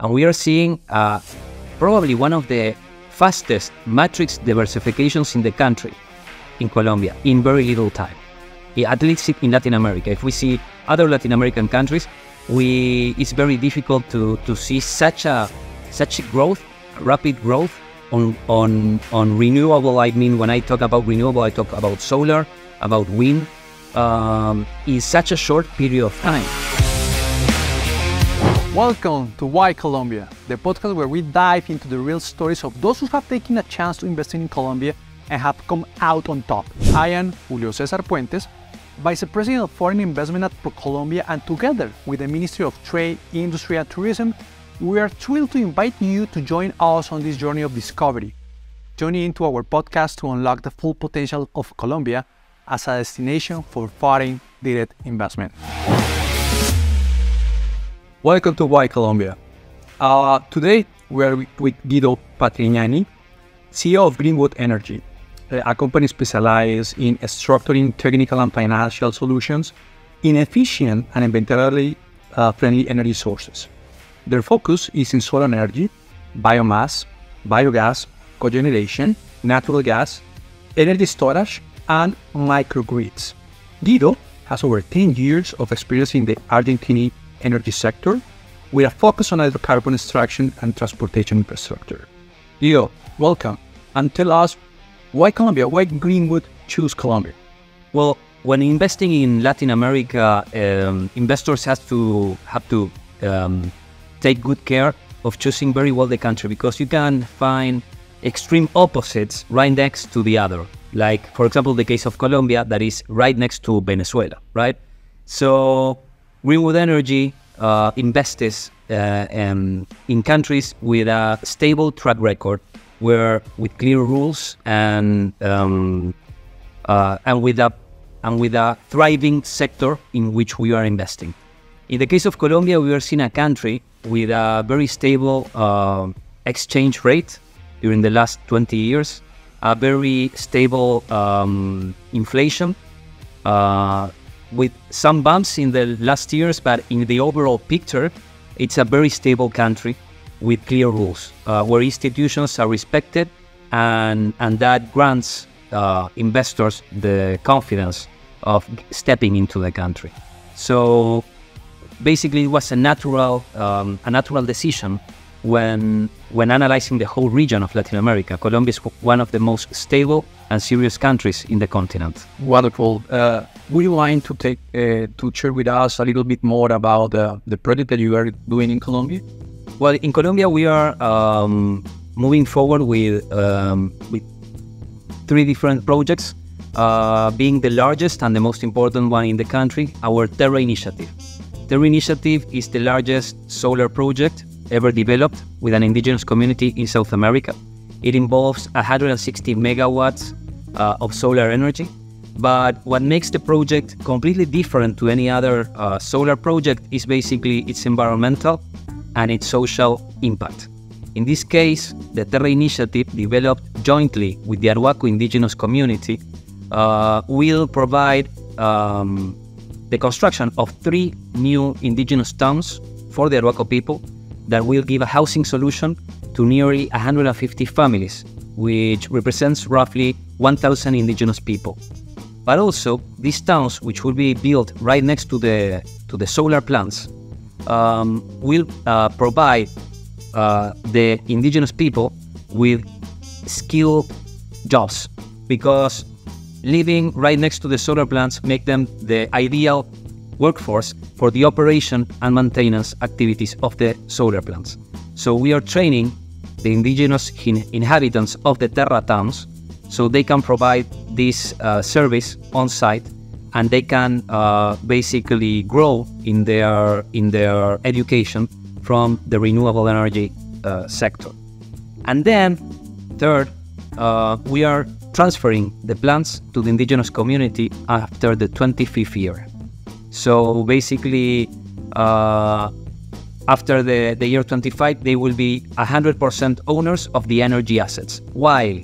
And we are seeing uh, probably one of the fastest matrix diversifications in the country, in Colombia, in very little time. At least in Latin America. If we see other Latin American countries, we it's very difficult to, to see such a such a growth, rapid growth on on on renewable. I mean, when I talk about renewable, I talk about solar, about wind, um, in such a short period of time. Welcome to Why Colombia, the podcast where we dive into the real stories of those who have taken a chance to invest in Colombia and have come out on top. I am Julio Cesar Puentes, Vice President of Foreign Investment at ProColombia, and together with the Ministry of Trade, Industry and Tourism, we are thrilled to invite you to join us on this journey of discovery. Join into our podcast to unlock the full potential of Colombia as a destination for foreign direct investment. Welcome to Why Colombia. Uh, today we are with Guido Patrignani, CEO of Greenwood Energy, a company specialized in structuring technical and financial solutions in efficient and environmentally uh, friendly energy sources. Their focus is in solar energy, biomass, biogas, cogeneration, natural gas, energy storage, and microgrids. Guido has over 10 years of experience in the Argentine energy sector with a focus on hydrocarbon extraction and transportation infrastructure. Leo, welcome and tell us why Colombia, why Greenwood choose Colombia? Well, when investing in Latin America, um, investors have to have to um, take good care of choosing very well the country because you can find extreme opposites right next to the other. Like, for example, the case of Colombia that is right next to Venezuela, right? So Greenwood Energy uh, invests uh, um, in countries with a stable track record, where with clear rules and um, uh, and with a and with a thriving sector in which we are investing. In the case of Colombia, we are seeing a country with a very stable uh, exchange rate during the last 20 years, a very stable um, inflation, uh, with some bumps in the last years, but in the overall picture, it's a very stable country with clear rules uh, where institutions are respected and, and that grants uh, investors the confidence of stepping into the country. So basically, it was a natural, um, a natural decision when when analyzing the whole region of Latin America. Colombia is one of the most stable and serious countries in the continent. Wonderful. Uh, would you mind to take uh, to share with us a little bit more about uh, the project that you are doing in Colombia? Well, in Colombia, we are um, moving forward with um, with three different projects. Uh, being the largest and the most important one in the country, our Terra Initiative. Terra Initiative is the largest solar project ever developed with an indigenous community in South America. It involves 160 megawatts uh, of solar energy. But what makes the project completely different to any other uh, solar project is basically its environmental and its social impact. In this case, the Terra Initiative, developed jointly with the Arhuaco indigenous community, uh, will provide um, the construction of three new indigenous towns for the Arhuaco people that will give a housing solution to nearly 150 families, which represents roughly 1,000 indigenous people. But also, these towns, which will be built right next to the to the solar plants, um, will uh, provide uh, the indigenous people with skilled jobs because living right next to the solar plants make them the ideal workforce for the operation and maintenance activities of the solar plants. So we are training the indigenous inhabitants of the Terra towns so they can provide this uh, service on site and they can uh, basically grow in their in their education from the renewable energy uh, sector. And then, third, uh, we are transferring the plants to the indigenous community after the 25th year. So basically, uh, after the, the year 25, they will be 100% owners of the energy assets. While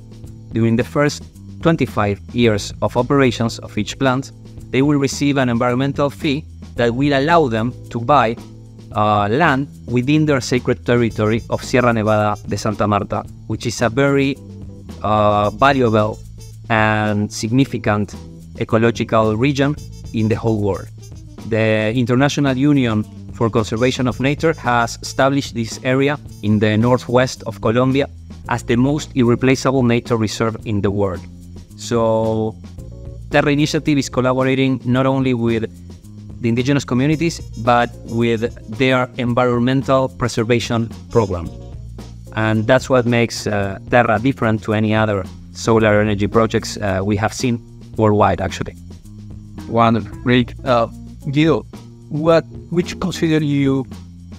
during the first 25 years of operations of each plant, they will receive an environmental fee that will allow them to buy uh, land within their sacred territory of Sierra Nevada de Santa Marta, which is a very uh, valuable and significant ecological region in the whole world. The International Union for Conservation of Nature has established this area in the northwest of Colombia as the most irreplaceable nature reserve in the world. So, Terra Initiative is collaborating not only with the indigenous communities, but with their environmental preservation program. And that's what makes uh, Terra different to any other solar energy projects uh, we have seen worldwide, actually. Wonderful, great. Uh, Guido, what which consider you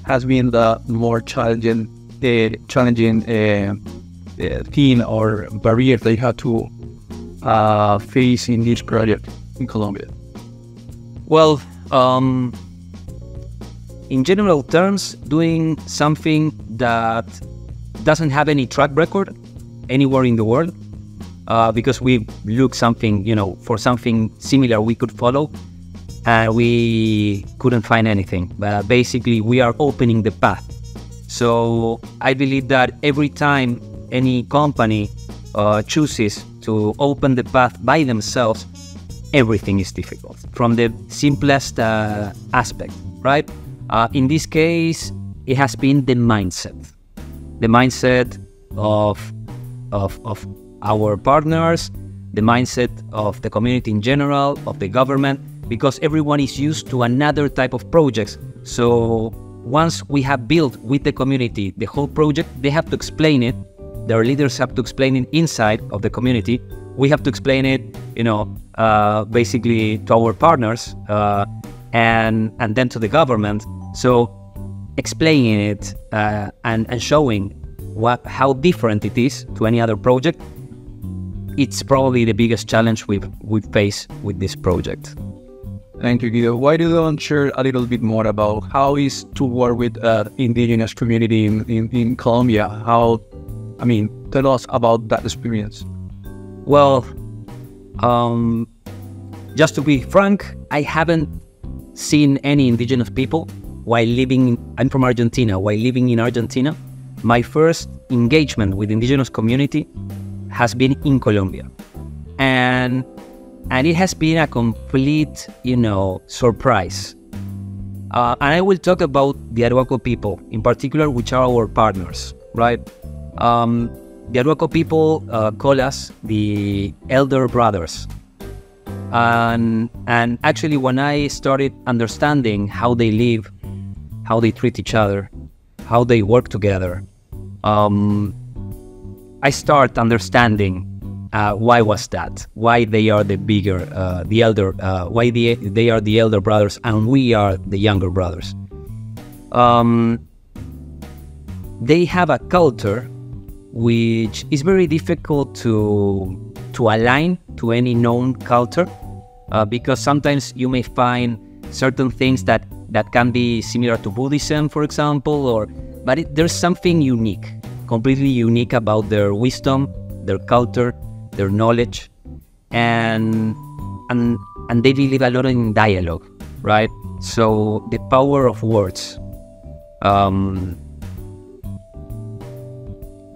has been the more challenging, uh, challenging uh, uh, thing or barrier that you had to uh, face in this project in Colombia? Well, um, in general terms, doing something that doesn't have any track record anywhere in the world, uh, because we look something, you know, for something similar we could follow, and we couldn't find anything. But basically, we are opening the path. So I believe that every time any company uh, chooses to open the path by themselves, everything is difficult from the simplest uh, aspect, right? Uh, in this case, it has been the mindset, the mindset of, of, of our partners, the mindset of the community in general, of the government, because everyone is used to another type of projects. So once we have built with the community the whole project, they have to explain it. Their leaders have to explain it inside of the community. We have to explain it, you know, uh, basically to our partners uh, and and then to the government. So explaining it uh, and, and showing what how different it is to any other project, it's probably the biggest challenge we've we've faced with this project. Thank you, Guido. Why do you don't share a little bit more about how is to work with uh, indigenous community in, in, in Colombia? How, I mean, tell us about that experience. Well, um, just to be frank, I haven't seen any indigenous people while living. In, I'm from Argentina. While living in Argentina, my first engagement with indigenous community has been in Colombia, and and it has been a complete, you know, surprise. Uh, and I will talk about the Arhuaco people in particular, which are our partners, right? Um, the Arhuaco people uh, call us the elder brothers. And, and actually, when I started understanding how they live, how they treat each other, how they work together, um, I start understanding uh, why was that? Why they are the bigger, uh, the elder? Uh, why the, they are the elder brothers and we are the younger brothers? Um, they have a culture which is very difficult to to align to any known culture uh, because sometimes you may find certain things that that can be similar to Buddhism, for example, or but it, there's something unique, completely unique about their wisdom, their culture, their knowledge, and and and they believe a lot in dialogue, right? So the power of words. Um,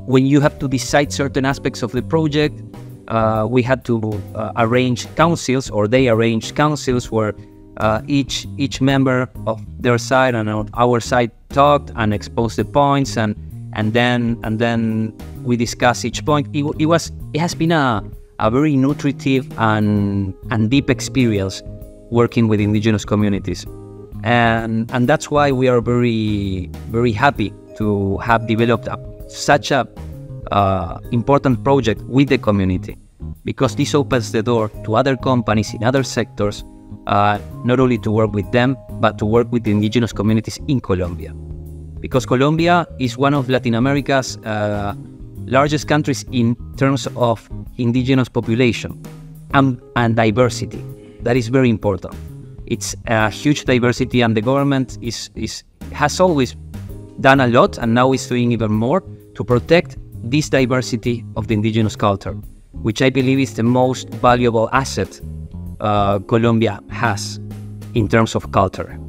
when you have to decide certain aspects of the project, uh, we had to uh, arrange councils, or they arranged councils where uh, each each member of their side and our side talked and exposed the points, and and then and then we discuss each point. It, it was it has been a, a very nutritive and and deep experience working with indigenous communities, and and that's why we are very very happy to have developed a such a uh, important project with the community because this opens the door to other companies in other sectors, uh, not only to work with them, but to work with indigenous communities in Colombia. Because Colombia is one of Latin America's uh, largest countries in terms of indigenous population and, and diversity. That is very important. It's a huge diversity, and the government is, is has always done a lot, and now is doing even more to protect this diversity of the indigenous culture, which I believe is the most valuable asset uh, Colombia has in terms of culture.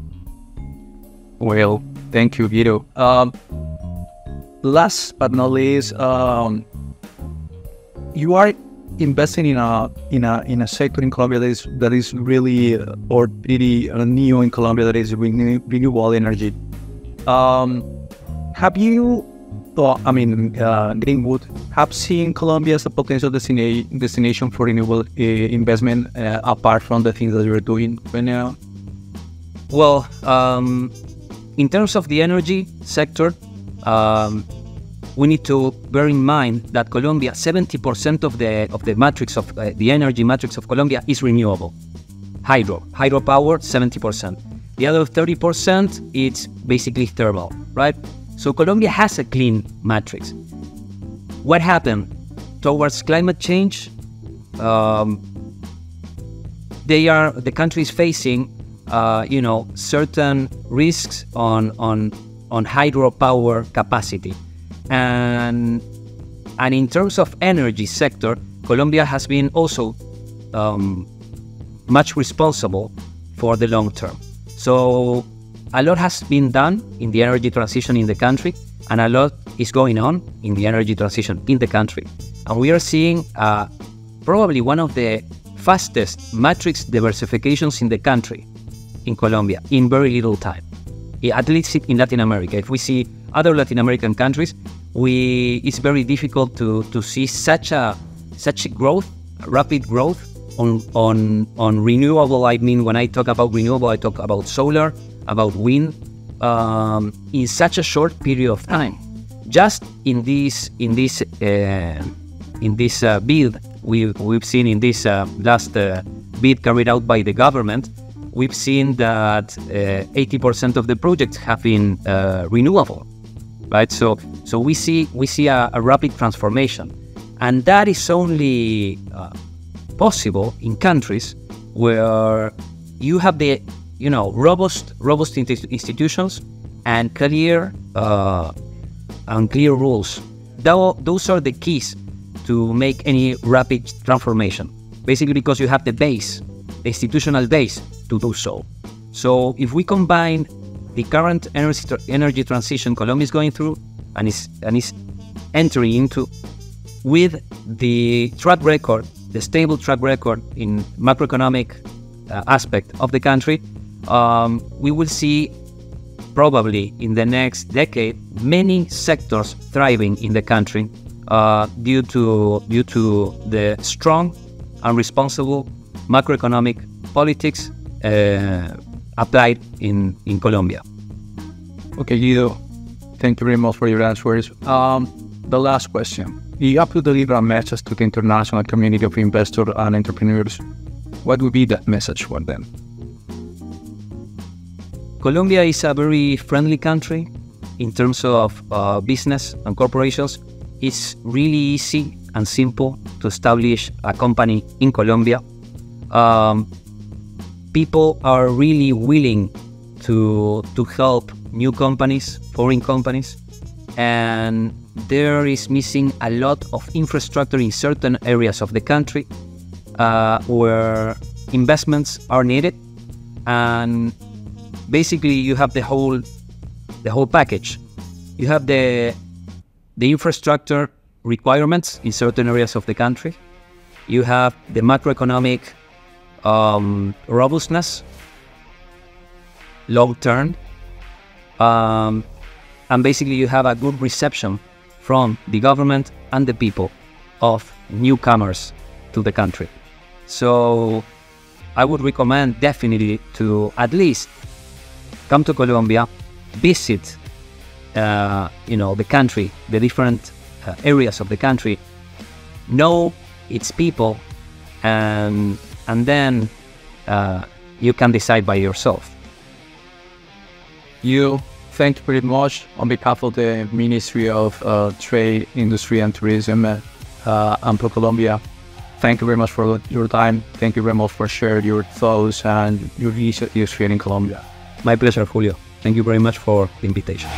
Well, Thank you, Guido. Um, last but not least, um, you are investing in a in a in a sector in Colombia that is that is really uh, or pretty uh, new in Colombia that is renew- renewable energy. Um, have you? Well, I mean, uh, Greenwood have seen Colombia as a potential destina- destination for renewable uh, investment uh, apart from the things that you're doing right now. Well, um, in terms of the energy sector, um, we need to bear in mind that Colombia, 70% of the of the matrix of uh, the energy matrix of Colombia is renewable, hydro, hydropower, 70%. The other 30% it's basically thermal, right? So Colombia has a clean matrix. What happened towards climate change? Um, they are the country is facing, uh, you know, certain risks on on on hydropower capacity, and and in terms of energy sector, Colombia has been also um, much responsible for the long term. So a lot has been done in the energy transition in the country, and a lot is going on in the energy transition in the country. And we are seeing uh, probably one of the fastest matrix diversifications in the country, in Colombia, in very little time. At least in Latin America. If we see other Latin American countries, we it's very difficult to, to see such a such a growth, rapid growth on on on renewable. I mean, when I talk about renewable, I talk about solar, about wind, um, in such a short period of time. Just in this in this uh, in this uh, bid we we've seen in this uh, last uh, bid carried out by the government, we've seen that 80% of the projects have been renewable, right? So so we see we see a, a rapid transformation, and that is only possible in countries where you have the you know robust robust institutions and clear uh, and clear rules. those are the keys to make any rapid transformation. Basically, because you have the base, the institutional base to do so. So, if we combine the current energy, energy transition Colombia is going through and is and is entering into, with the track record, the stable track record in macroeconomic uh, aspect of the country, um, we will see probably in the next decade many sectors thriving in the country uh, due to due to the strong and responsible macroeconomic politics uh, applied in in Colombia. Okay, Guido, thank you very much for your answers. Um, the last question: You have to deliver a message to the international community of investors and entrepreneurs. What would be that message for them? Colombia is a very friendly country in terms of uh, business and corporations it's really easy and simple to establish a company in Colombia. Um, people are really willing to to help new companies, foreign companies, and there is missing a lot of infrastructure in certain areas of the country uh, where investments are needed, and basically you have the whole the whole package. You have the the infrastructure requirements in certain areas of the country. You have the macroeconomic um, robustness, long term, um, and basically you have a good reception from the government and the people of newcomers to the country. So I would recommend definitely to at least come to Colombia, visit uh, you know the country, the different uh, areas of the country, know its people, and and then uh, you can decide by yourself. You thank you very much on behalf of the Ministry of uh, Trade, Industry and Tourism uh, and Colombia. Thank you very much for your time. Thank you very much for sharing your thoughts and your initiatives here in Colombia. My pleasure, Julio. Thank you very much for the invitation.